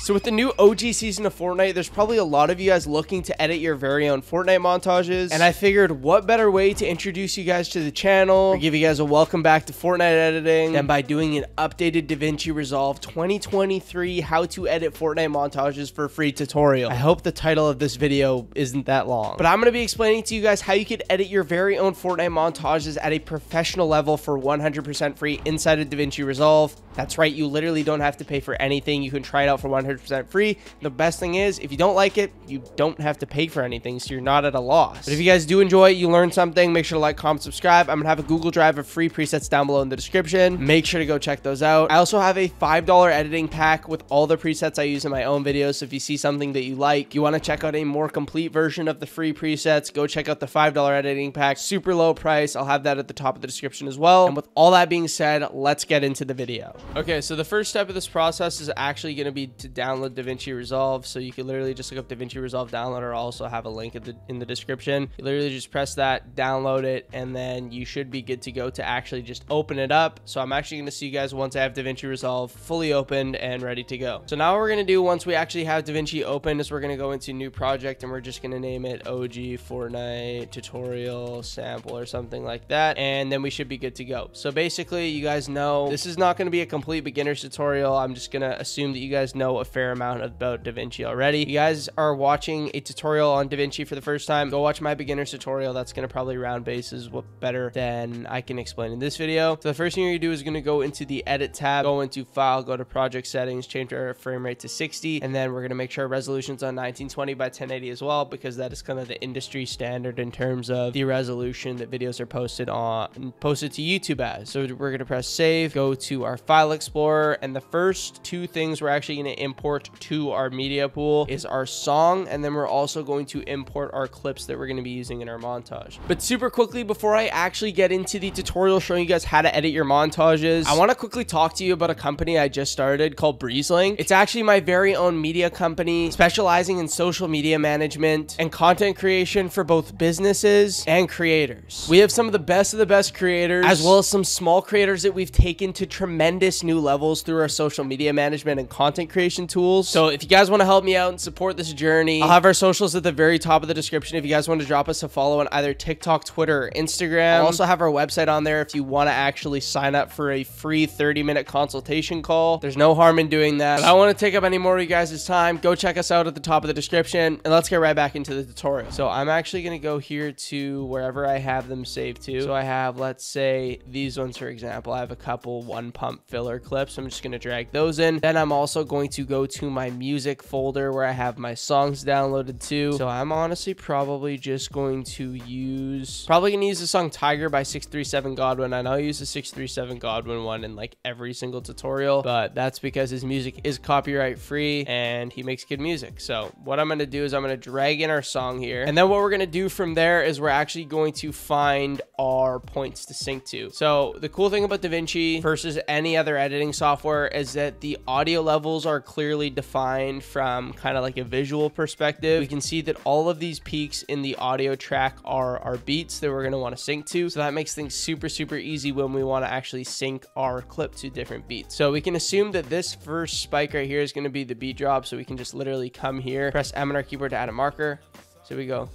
So with the new OG season of Fortnite, there's probably a lot of you guys looking to edit your very own Fortnite montages. And I figured what better way to introduce you guys to the channel give you guys a welcome back to Fortnite editing than by doing an updated DaVinci Resolve 2023 how to edit Fortnite montages for free tutorial. I hope the title of this video isn't that long. But I'm going to be explaining to you guys how you could edit your very own Fortnite montages at a professional level for 100% free inside of DaVinci Resolve. That's right, you literally don't have to pay for anything. You can try it out for 100% free. The best thing is, if you don't like it, you don't have to pay for anything, so you're not at a loss. But if you guys do enjoy it, you learn something, make sure to like, comment, subscribe. I'm gonna have a Google Drive of free presets down below in the description. Make sure to go check those out. I also have a $5 editing pack with all the presets I use in my own videos. So if you see something that you like, you wanna check out a more complete version of the free presets, go check out the $5 editing pack. Super low price. I'll have that at the top of the description as well. And with all that being said, let's get into the video. Okay, so the first step of this process is actually going to be to download DaVinci Resolve. So you can literally just look up DaVinci Resolve downloader. I'll also have a link in the, in the description. You literally just press that, download it, and then you should be good to go to actually just open it up. So I'm actually going to see you guys once I have DaVinci Resolve fully opened and ready to go. So now what we're going to do once we actually have DaVinci open is we're going to go into new project and we're just going to name it OG Fortnite tutorial sample or something like that. And then we should be good to go. So basically you guys know this is not going to be a complete beginner's tutorial. I'm just going to assume that you guys know a fair amount about DaVinci already. If you guys are watching a tutorial on DaVinci for the first time, go watch my beginner's tutorial. That's going to probably round bases what better than I can explain in this video. So the first thing you're going to do is going to go into the edit tab, go into file, go to project settings, change our frame rate to 60, and then we're going to make sure our resolution's on 1920 by 1080 as well, because that is kind of the industry standard in terms of the resolution that videos are posted on, and posted to YouTube as. So we're going to press save, go to our file explorer, and the first two things we're actually going to import to our media pool is our song, and then we're also going to import our clips that we're going to be using in our montage. But super quickly, before I actually get into the tutorial showing you guys how to edit your montages, I want to quickly talk to you about a company I just started called BreezeLink. It's actually my very own media company specializing in social media management and content creation for both businesses and creators. We have some of the best of the best creators, as well as some small creators that we've taken to tremendous new levels through our social media management and content creation tools. So if you guys want to help me out and support this journey, I'll have our socials at the very top of the description if you guys want to drop us a follow on either TikTok, Twitter, or Instagram. I'll also have our website on there if you want to actually sign up for a free 30 minute consultation call. There's no harm in doing that. But I don't want to take up any more of you guys' time. Go check us out at the top of the description and let's get right back into the tutorial. So I'm actually going to go here to wherever I have them saved to. So I have, let's say these ones, for example, I have a couple one pump filler clips. I'm just going to drag those in. Then I'm also going to go to my music folder where I have my songs downloaded to. So I'm honestly probably just going to use, probably to use the song Tiger by 637 Godwin. And I'll use the 637 Godwin one in like every single tutorial, but that's because his music is copyright free and he makes good music. So what I'm to do is I'm to drag in our song here. And then what we're to do from there is we're actually going to find our points to sync to. So the cool thing about DaVinci versus any other editing software is that the audio levels are clearly defined from kind of like a visual perspective. We can see that all of these peaks in the audio track are our beats that we're going to want to sync to. So that makes things super, super easy when we want to actually sync our clip to different beats. So we can assume that this first spike right here is going to be the beat drop. So we can just literally come here, press M on our keyboard to add a marker. So we go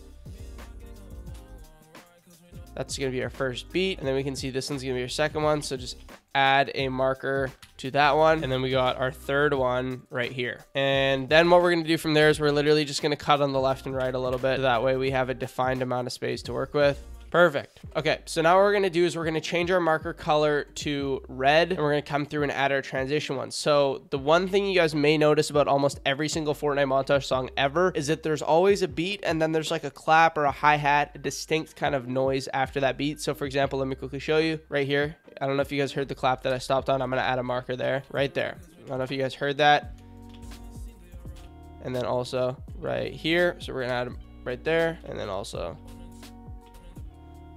that's going to be our first beat. And then we can see this one's going to be our second one. So just add a marker to that one. And then we got our third one right here. And then what we're going to do from there is we're literally just going to cut on the left and right a little bit. That way we have a defined amount of space to work with. Perfect. Okay, so now what we're going to do is we're going to change our marker color to red, and we're going to come through and add our transition one. So the one thing you guys may notice about almost every single Fortnite montage song ever is that there's always a beat, and then there's like a clap or a hi-hat, a distinct kind of noise after that beat. So for example, let me quickly show you right here. I don't know if you guys heard the clap that I stopped on. I'm going to add a marker there, right there. I don't know if you guys heard that. And then also right here. So we're going to add right there, and then also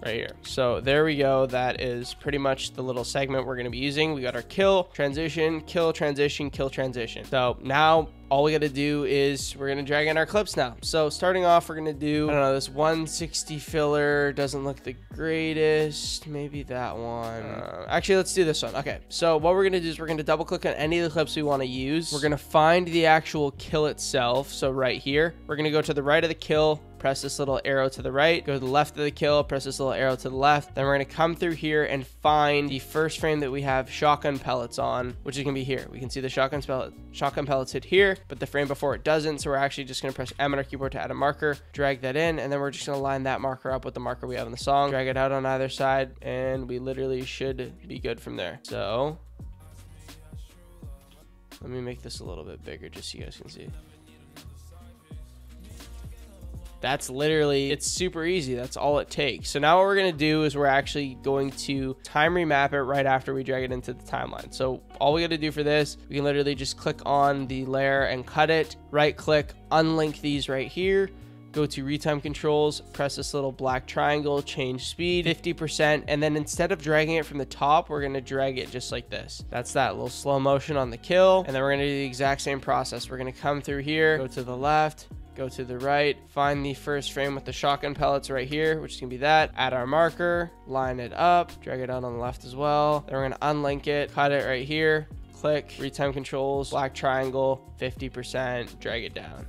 right here. So there we go. That is pretty much the little segment we're going to be using. We got our kill, transition, kill, transition, kill, transition. So now all we got to do is we're going to drag in our clips now. So starting off, we're going to do, I don't know, this 160 filler doesn't look the greatest. Maybe that one. Uh, actually, let's do this one. Okay. So what we're going to do is we're going to double click on any of the clips we want to use. We're going to find the actual kill itself. So right here, we're going to go to the right of the kill, press this little arrow to the right, go to the left of the kill, press this little arrow to the left. Then we're going to come through here and find the first frame that we have shotgun pellets on, which is going to be here. We can see the shotgun, pellet, shotgun pellets hit here, but the frame before it doesn't. So we're actually just going to press M on our keyboard to add a marker, drag that in, and then we're just going to line that marker up with the marker we have in the song, drag it out on either side, and we literally should be good from there. So let me make this a little bit bigger just so you guys can see. That's literally, it's super easy. That's all it takes. So now what we're going to do is we're actually going to time remap it right after we drag it into the timeline. So all we got to do for this, we can literally just click on the layer and cut it, right click, unlink these right here, go to retime controls, press this little black triangle, change speed 50%, and then instead of dragging it from the top, we're gonna drag it just like this. That's that little slow motion on the kill, and then we're gonna do the exact same process. We're gonna come through here, go to the left, go to the right, find the first frame with the shotgun pellets right here, which is gonna be that. Add our marker, line it up, drag it out on the left as well. Then we're gonna unlink it, cut it right here, click, retime controls, black triangle, 50%, drag it down.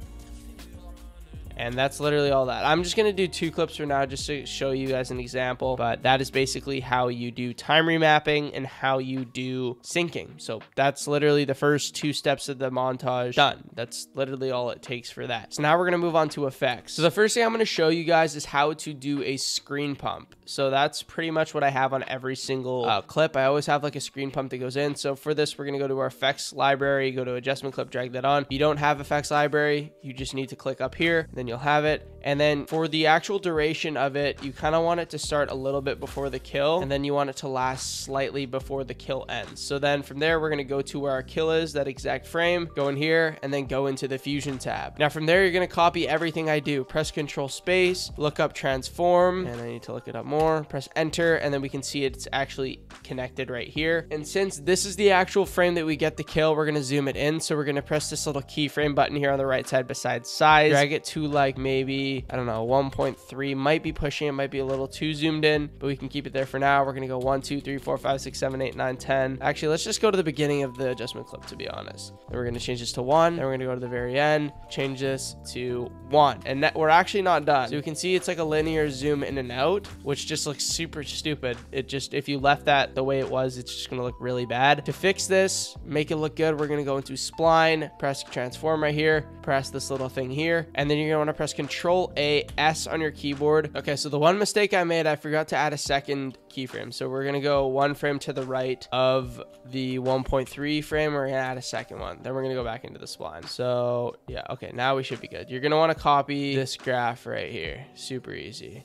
And that's literally all that. I'm just going to do two clips for now just to show you as an example. But that is basically how you do time remapping and how you do syncing. So that's literally the first two steps of the montage done. That's literally all it takes for that. So now we're going to move on to effects. So the first thing I'm going to show you guys is how to do a screen pump. So that's pretty much what I have on every single uh, clip. I always have like a screen pump that goes in. So for this, we're going to go to our effects library, go to adjustment clip, drag that on. If you don't have effects library, you just need to click up here then you'll have it. And then for the actual duration of it, you kind of want it to start a little bit before the kill, and then you want it to last slightly before the kill ends. So then from there, we're going to go to where our kill is, that exact frame, go in here, and then go into the fusion tab. Now from there, you're going to copy everything I do. Press control space, look up transform, and I need to look it up more. Press enter, and then we can see it's actually connected right here. And since this is the actual frame that we get the kill, we're going to zoom it in. So we're going to press this little keyframe button here on the right side besides size, drag it to like maybe, I don't know, 1.3, might be pushing it, might be a little too zoomed in, but we can keep it there for now. We're going to go 1, 2, 3, 4, 5, 6, 7, 8, 9, 10. Actually, let's just go to the beginning of the adjustment clip, to be honest. Then we're going to change this to 1. Then we're going to go to the very end, change this to 1. And we're actually not done. So you can see it's like a linear zoom in and out, which just looks super stupid. It just, if you left that the way it was, it's just going to look really bad. To fix this, make it look good, we're going to go into spline, press transform right here, press this little thing here, and then you're going to want to press control A S on your keyboard. Okay, so the one mistake I made, I forgot to add a second keyframe. So we're gonna go one frame to the right of the 1.3 frame. We're gonna add a second one. Then we're gonna go back into the spline. So yeah, okay, now we should be good. You're gonna wanna copy this graph right here. Super easy.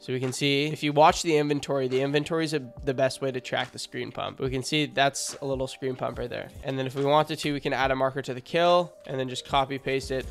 So we can see if you watch the inventory, the inventory is the best way to track the screen pump. We can see that's a little screen pump right there. And then if we wanted to, we can add a marker to the kill and then just copy paste it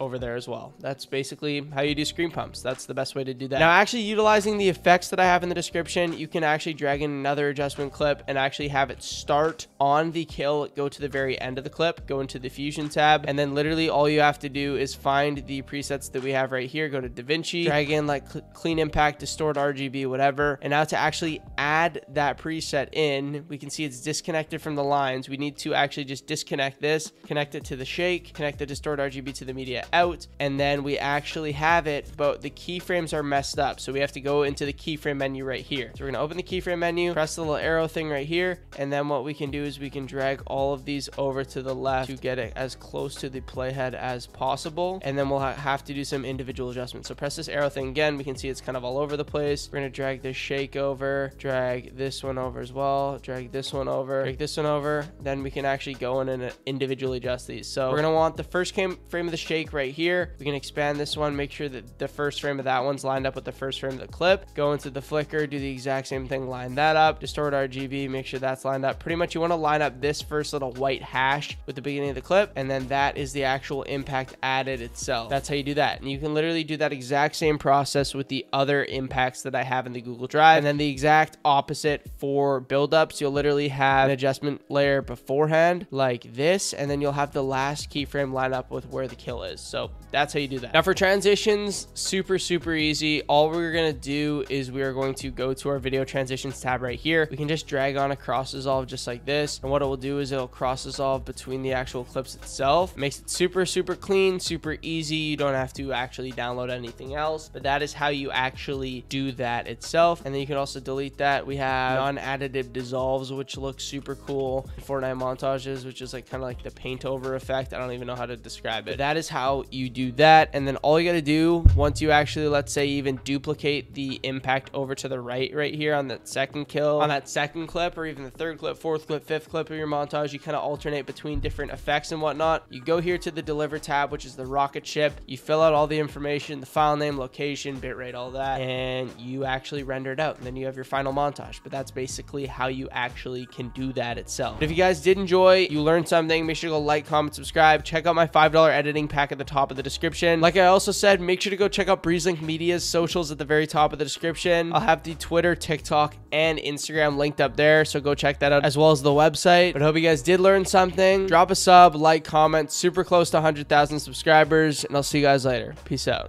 over there as well. That's basically how you do screen pumps. That's the best way to do that. Now, actually utilizing the effects that I have in the description, you can actually drag in another adjustment clip and actually have it start on the kill, go to the very end of the clip, go into the fusion tab, and then literally all you have to do is find the presets that we have right here, go to DaVinci, drag in like clean impact, distort RGB, whatever. And now to actually add that preset in, we can see it's disconnected from the lines. We need to actually just disconnect this, connect it to the shake, connect the distort RGB to the media out and then we actually have it, but the keyframes are messed up. So we have to go into the keyframe menu right here. So we're gonna open the keyframe menu, press the little arrow thing right here. And then what we can do is we can drag all of these over to the left to get it as close to the playhead as possible. And then we'll ha have to do some individual adjustments. So press this arrow thing again. We can see it's kind of all over the place. We're gonna drag this shake over, drag this one over as well, drag this one over, drag this one over. Then we can actually go in and individually adjust these. So we're gonna want the first frame of the shake right right here. We can expand this one, make sure that the first frame of that one's lined up with the first frame of the clip. Go into the flicker, do the exact same thing, line that up, distort RGB, make sure that's lined up. Pretty much you want to line up this first little white hash with the beginning of the clip, and then that is the actual impact added itself. That's how you do that. And you can literally do that exact same process with the other impacts that I have in the Google Drive. And then the exact opposite for buildups, you'll literally have an adjustment layer beforehand like this, and then you'll have the last keyframe line up with where the kill is. So that's how you do that. Now for transitions, super, super easy. All we're to do is we are going to go to our video transitions tab right here. We can just drag on a cross dissolve just like this. And what it will do is it'll cross dissolve between the actual clips itself. It makes it super, super clean, super easy. You don't have to actually download anything else, but that is how you actually do that itself. And then you can also delete that. We have non-additive dissolves, which looks super cool. Fortnite montages, which is like kind of like the paint over effect. I don't even know how to describe it. But that is how you do that. And then all you got to do once you actually, let's say, even duplicate the impact over to the right, right here on that second kill, on that second clip, or even the third clip, fourth clip, fifth clip of your montage, you kind of alternate between different effects and whatnot. You go here to the deliver tab, which is the rocket ship. You fill out all the information, the file name, location, bitrate, all that, and you actually render it out. And then you have your final montage. But that's basically how you actually can do that itself. But if you guys did enjoy, you learned something, make sure to go like, comment, subscribe. Check out my $5 editing pack at the top of the description. Like I also said, make sure to go check out BreezeLink Media's socials at the very top of the description. I'll have the Twitter, TikTok, and Instagram linked up there. So go check that out as well as the website. But I hope you guys did learn something. Drop a sub, like, comment. Super close to 100,000 subscribers. And I'll see you guys later. Peace out.